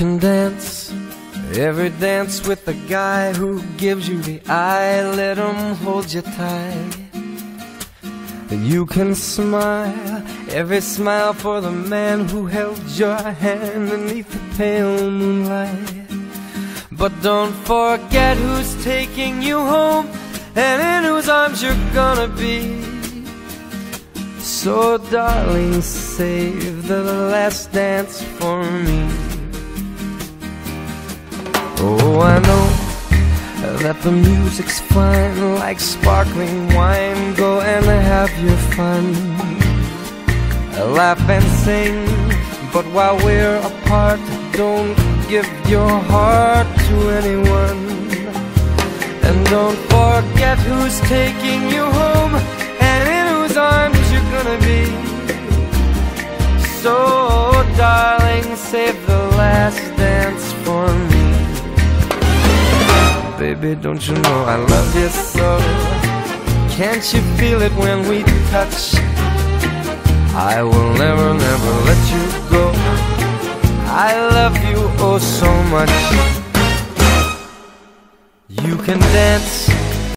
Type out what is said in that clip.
can dance every dance with the guy who gives you the eye. Let him hold you tight. You can smile every smile for the man who held your hand beneath the pale moonlight. But don't forget who's taking you home and in whose arms you're gonna be. So, darling, save the last dance for me. I know that the music's fine, like sparkling wine. Go and have your fun, laugh and sing. But while we're apart, don't give your heart to anyone. And don't forget who's taking you home and in whose arms you're gonna be. So, darling, save the last dance Baby, don't you know I love you so? Can't you feel it when we touch? I will never, never let you go. I love you oh so much. You can dance